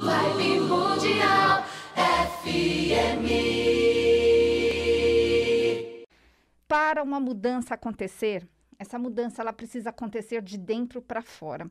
Vibe Mundial FM. Para uma mudança acontecer, essa mudança ela precisa acontecer de dentro para fora.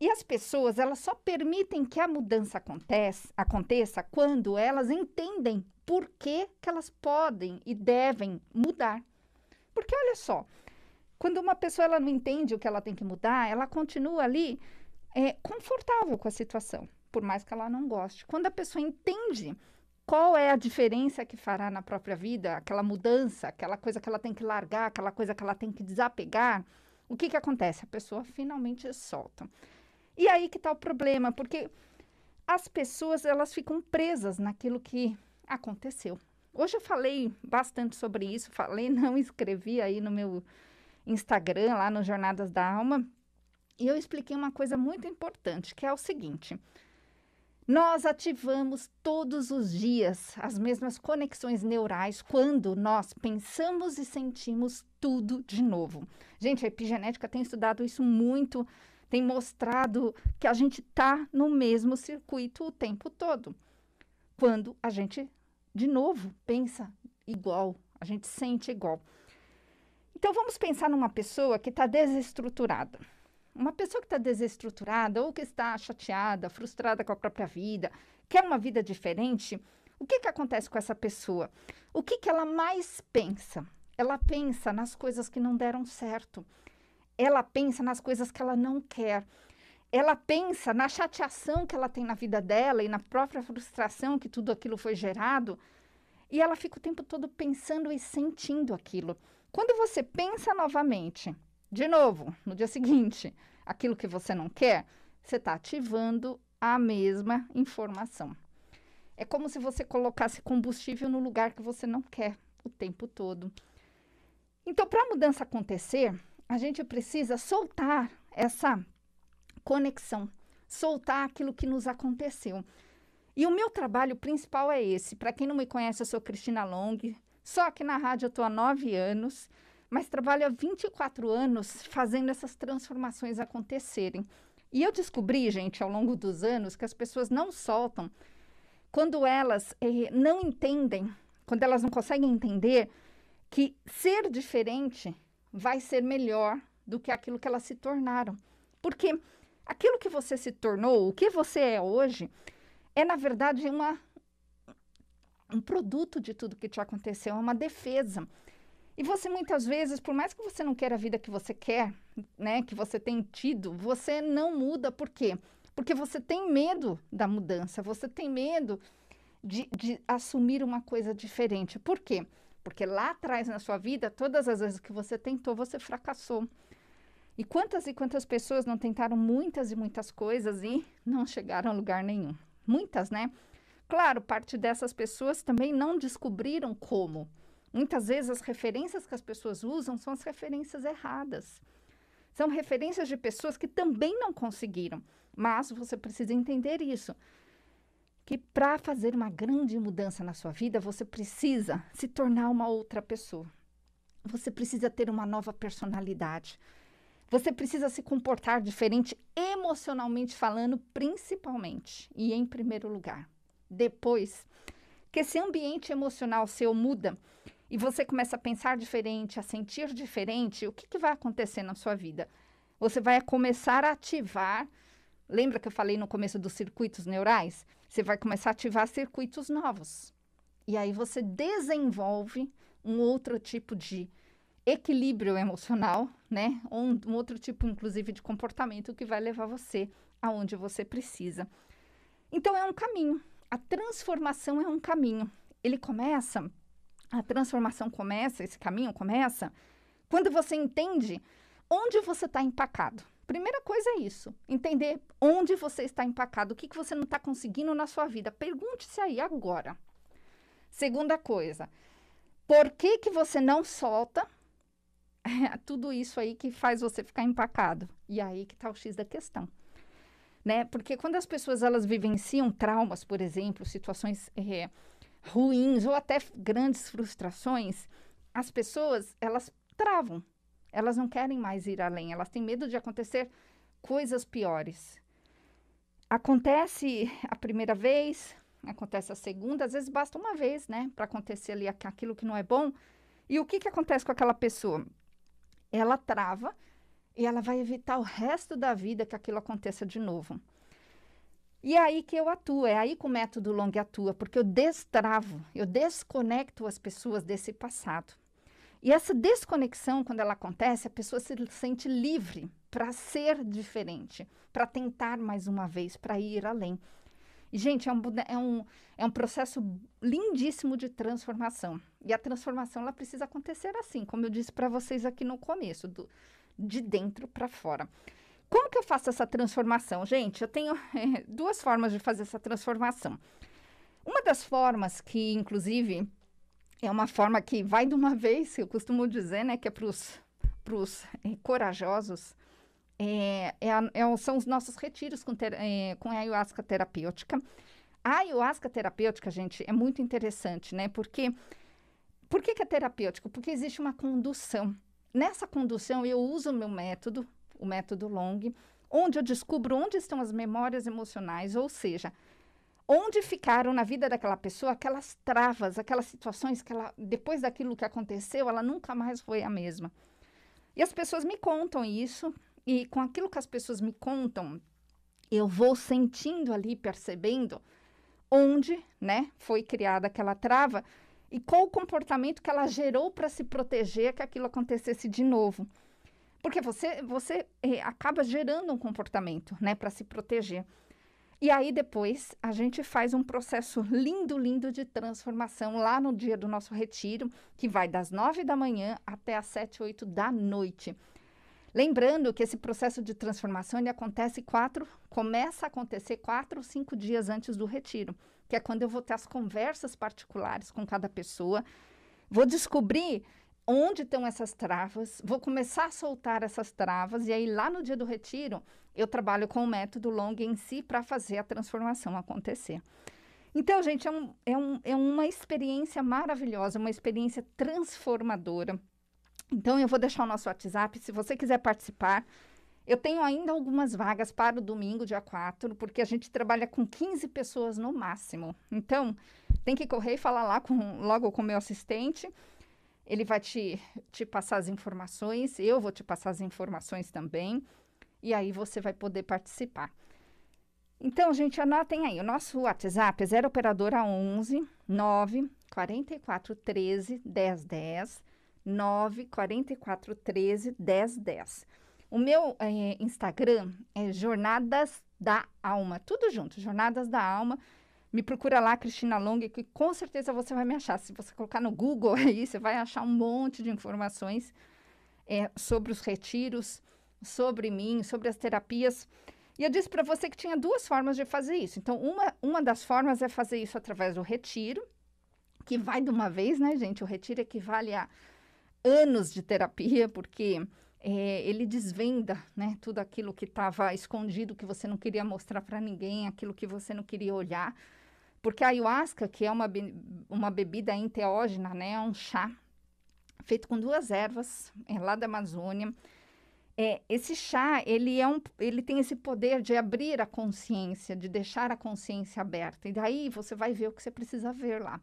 E as pessoas, elas só permitem que a mudança acontece, aconteça quando elas entendem por que, que elas podem e devem mudar. Porque olha só, quando uma pessoa ela não entende o que ela tem que mudar, ela continua ali é, confortável com a situação, por mais que ela não goste. Quando a pessoa entende qual é a diferença que fará na própria vida, aquela mudança, aquela coisa que ela tem que largar, aquela coisa que ela tem que desapegar, o que, que acontece? A pessoa finalmente solta. E aí que está o problema, porque as pessoas elas ficam presas naquilo que aconteceu. Hoje eu falei bastante sobre isso, falei, não escrevi aí no meu Instagram, lá no Jornadas da Alma, e eu expliquei uma coisa muito importante, que é o seguinte: nós ativamos todos os dias as mesmas conexões neurais quando nós pensamos e sentimos tudo de novo. Gente, a epigenética tem estudado isso muito, tem mostrado que a gente está no mesmo circuito o tempo todo. Quando a gente, de novo, pensa igual, a gente sente igual. Então vamos pensar numa pessoa que está desestruturada. Uma pessoa que está desestruturada ou que está chateada, frustrada com a própria vida, quer uma vida diferente, o que, que acontece com essa pessoa? O que, que ela mais pensa? Ela pensa nas coisas que não deram certo. Ela pensa nas coisas que ela não quer. Ela pensa na chateação que ela tem na vida dela e na própria frustração que tudo aquilo foi gerado. E ela fica o tempo todo pensando e sentindo aquilo. Quando você pensa novamente de novo, no dia seguinte, aquilo que você não quer, você está ativando a mesma informação. É como se você colocasse combustível no lugar que você não quer o tempo todo. Então, para a mudança acontecer, a gente precisa soltar essa conexão, soltar aquilo que nos aconteceu. E o meu trabalho principal é esse. Para quem não me conhece, eu sou Cristina Long, só aqui na rádio eu estou há nove anos mas trabalho há 24 anos fazendo essas transformações acontecerem. E eu descobri, gente, ao longo dos anos, que as pessoas não soltam quando elas eh, não entendem, quando elas não conseguem entender que ser diferente vai ser melhor do que aquilo que elas se tornaram. Porque aquilo que você se tornou, o que você é hoje, é, na verdade, uma, um produto de tudo que te aconteceu, é uma defesa. E você muitas vezes, por mais que você não queira a vida que você quer, né, que você tem tido, você não muda. Por quê? Porque você tem medo da mudança, você tem medo de, de assumir uma coisa diferente. Por quê? Porque lá atrás na sua vida, todas as vezes que você tentou, você fracassou. E quantas e quantas pessoas não tentaram muitas e muitas coisas e não chegaram a lugar nenhum? Muitas, né? Claro, parte dessas pessoas também não descobriram como. Muitas vezes as referências que as pessoas usam são as referências erradas. São referências de pessoas que também não conseguiram. Mas você precisa entender isso. Que para fazer uma grande mudança na sua vida, você precisa se tornar uma outra pessoa. Você precisa ter uma nova personalidade. Você precisa se comportar diferente emocionalmente falando, principalmente e em primeiro lugar. Depois, que esse ambiente emocional seu muda, e você começa a pensar diferente, a sentir diferente, o que, que vai acontecer na sua vida? Você vai começar a ativar. Lembra que eu falei no começo dos circuitos neurais? Você vai começar a ativar circuitos novos. E aí você desenvolve um outro tipo de equilíbrio emocional, né? Um, um outro tipo, inclusive, de comportamento que vai levar você aonde você precisa. Então é um caminho. A transformação é um caminho. Ele começa a transformação começa, esse caminho começa, quando você entende onde você está empacado. Primeira coisa é isso, entender onde você está empacado, o que, que você não está conseguindo na sua vida. Pergunte-se aí agora. Segunda coisa, por que, que você não solta tudo isso aí que faz você ficar empacado? E aí que está o X da questão. Né? Porque quando as pessoas elas vivenciam traumas, por exemplo, situações é, ruins ou até grandes frustrações, as pessoas, elas travam. Elas não querem mais ir além, elas têm medo de acontecer coisas piores. acontece a primeira vez, acontece a segunda, às vezes basta uma vez, né, para acontecer ali aquilo que não é bom. E o que, que acontece com aquela pessoa? Ela trava e ela vai evitar o resto da vida que aquilo aconteça de novo. E é aí que eu atuo, é aí que o método Long atua, porque eu destravo, eu desconecto as pessoas desse passado. E essa desconexão, quando ela acontece, a pessoa se sente livre para ser diferente, para tentar mais uma vez, para ir além. E, gente, é um, é, um, é um processo lindíssimo de transformação. E a transformação ela precisa acontecer assim, como eu disse para vocês aqui no começo, do, de dentro para fora. Como que eu faço essa transformação? Gente, eu tenho é, duas formas de fazer essa transformação. Uma das formas que, inclusive, é uma forma que vai de uma vez, eu costumo dizer, né, que é para os é, corajosos, é, é, é, são os nossos retiros com, ter, é, com a ayahuasca terapêutica. A ayahuasca terapêutica, gente, é muito interessante, né? Porque, por que, que é terapêutico? Porque existe uma condução. Nessa condução, eu uso o meu método, o método Long, onde eu descubro onde estão as memórias emocionais, ou seja, onde ficaram na vida daquela pessoa aquelas travas, aquelas situações que ela, depois daquilo que aconteceu, ela nunca mais foi a mesma. E as pessoas me contam isso, e com aquilo que as pessoas me contam, eu vou sentindo ali, percebendo onde, né, foi criada aquela trava e qual o comportamento que ela gerou para se proteger que aquilo acontecesse de novo. Porque você, você eh, acaba gerando um comportamento, né, para se proteger. E aí depois a gente faz um processo lindo, lindo de transformação lá no dia do nosso retiro, que vai das nove da manhã até as sete, oito da noite. Lembrando que esse processo de transformação ele acontece quatro, começa a acontecer quatro ou cinco dias antes do retiro, que é quando eu vou ter as conversas particulares com cada pessoa, vou descobrir onde estão essas travas, vou começar a soltar essas travas, e aí lá no dia do retiro, eu trabalho com o método Long em si para fazer a transformação acontecer. Então, gente, é, um, é, um, é uma experiência maravilhosa, uma experiência transformadora então, eu vou deixar o nosso WhatsApp. Se você quiser participar, eu tenho ainda algumas vagas para o domingo, dia 4, porque a gente trabalha com 15 pessoas no máximo. Então, tem que correr e falar lá com, logo com o meu assistente. Ele vai te, te passar as informações, eu vou te passar as informações também. E aí você vai poder participar. Então, gente, anotem aí. O nosso WhatsApp é 0 operadora 11 9 44 13 10 10. 9 44 13 10 10. O meu é, Instagram é Jornadas da Alma, tudo junto, Jornadas da Alma. Me procura lá, Cristina Long, que com certeza você vai me achar. Se você colocar no Google aí, você vai achar um monte de informações é, sobre os retiros, sobre mim, sobre as terapias. E eu disse para você que tinha duas formas de fazer isso. Então, uma, uma das formas é fazer isso através do retiro, que vai de uma vez, né, gente? O retiro equivale a anos de terapia, porque é, ele desvenda né, tudo aquilo que estava escondido, que você não queria mostrar para ninguém, aquilo que você não queria olhar. Porque a ayahuasca, que é uma, be uma bebida enteógena, né, é um chá feito com duas ervas, é lá da Amazônia. É, esse chá, ele, é um, ele tem esse poder de abrir a consciência, de deixar a consciência aberta. E daí você vai ver o que você precisa ver lá.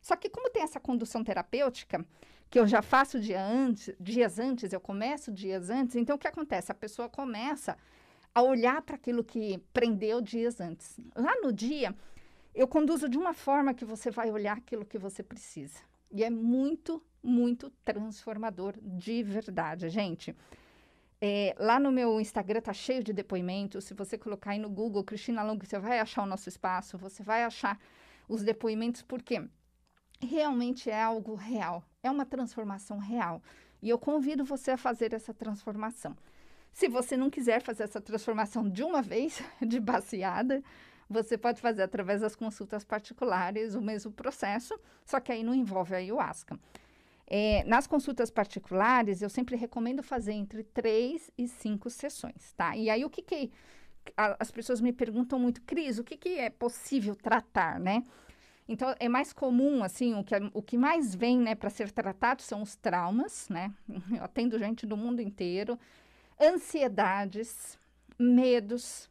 Só que como tem essa condução terapêutica, que eu já faço dia antes, dias antes, eu começo dias antes, então o que acontece? A pessoa começa a olhar para aquilo que prendeu dias antes. Lá no dia, eu conduzo de uma forma que você vai olhar aquilo que você precisa. E é muito, muito transformador de verdade, gente. É, lá no meu Instagram tá cheio de depoimentos. Se você colocar aí no Google Cristina Long, você vai achar o nosso espaço, você vai achar os depoimentos, porque realmente é algo real é uma transformação real. E eu convido você a fazer essa transformação. Se você não quiser fazer essa transformação de uma vez, de baseada, você pode fazer através das consultas particulares o mesmo processo, só que aí não envolve a ayahuasca. É, nas consultas particulares, eu sempre recomendo fazer entre três e cinco sessões, tá? E aí, o que que... A, as pessoas me perguntam muito, Cris, o que que é possível tratar, né? Então, é mais comum, assim, o que, o que mais vem, né, para ser tratado são os traumas, né? Eu atendo gente do mundo inteiro, ansiedades, medos,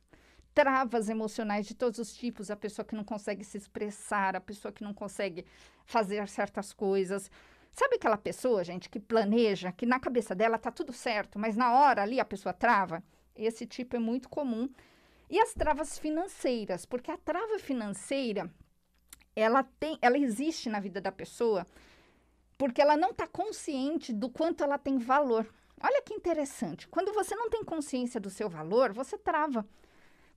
travas emocionais de todos os tipos, a pessoa que não consegue se expressar, a pessoa que não consegue fazer certas coisas. Sabe aquela pessoa, gente, que planeja, que na cabeça dela tá tudo certo, mas na hora ali a pessoa trava? Esse tipo é muito comum. E as travas financeiras, porque a trava financeira, ela tem, ela existe na vida da pessoa porque ela não está consciente do quanto ela tem valor. Olha que interessante. Quando você não tem consciência do seu valor, você trava.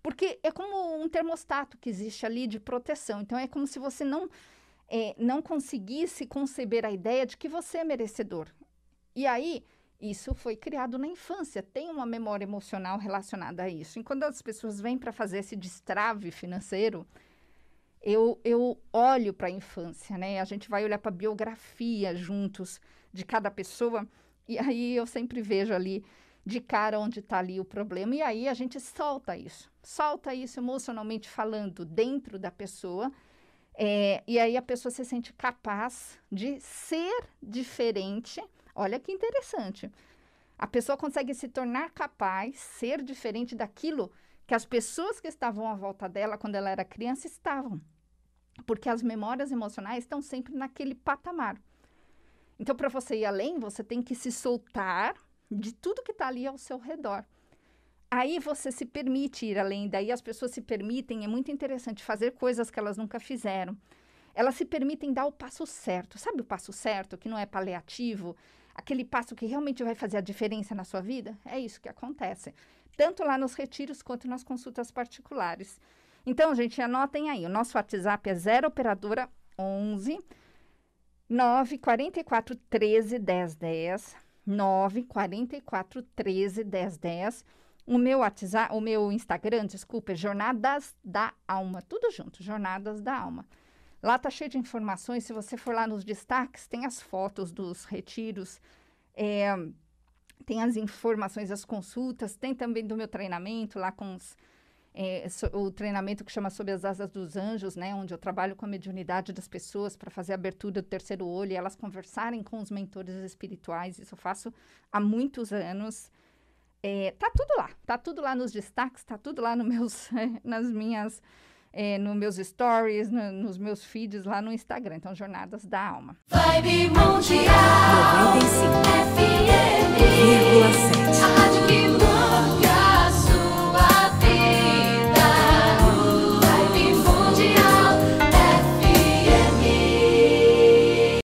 Porque é como um termostato que existe ali de proteção. Então, é como se você não, é, não conseguisse conceber a ideia de que você é merecedor. E aí, isso foi criado na infância, tem uma memória emocional relacionada a isso. E quando as pessoas vêm para fazer esse destrave financeiro, eu, eu olho para a infância, né? A gente vai olhar para a biografia juntos de cada pessoa, e aí eu sempre vejo ali de cara onde está ali o problema, e aí a gente solta isso, solta isso emocionalmente falando dentro da pessoa, é, e aí a pessoa se sente capaz de ser diferente. Olha que interessante. A pessoa consegue se tornar capaz, ser diferente daquilo que as pessoas que estavam à volta dela quando ela era criança estavam. Porque as memórias emocionais estão sempre naquele patamar. Então, para você ir além, você tem que se soltar de tudo que está ali ao seu redor. Aí você se permite ir além, daí as pessoas se permitem, é muito interessante fazer coisas que elas nunca fizeram. Elas se permitem dar o passo certo. Sabe o passo certo, que não é paliativo? Aquele passo que realmente vai fazer a diferença na sua vida? É isso que acontece. Tanto lá nos retiros quanto nas consultas particulares. Então, gente, anotem aí. O nosso WhatsApp é 0 operadora 11 944 13 10 10 944 13 10 10. O meu WhatsApp, o meu Instagram, desculpa, é Jornadas da Alma, tudo junto, Jornadas da Alma. Lá tá cheio de informações. Se você for lá nos destaques, tem as fotos dos retiros, é, tem as informações, as consultas, tem também do meu treinamento lá com os é, o treinamento que chama Sob as Asas dos Anjos, né, onde eu trabalho com a mediunidade das pessoas para fazer a abertura do terceiro olho e elas conversarem com os mentores espirituais. Isso eu faço há muitos anos. É, tá tudo lá, tá tudo lá nos destaques, tá tudo lá no meus, nas minhas, é, no meus stories, no, nos meus feeds lá no Instagram. Então, Jornadas da Alma. Vibe Mundial 95 FM 7.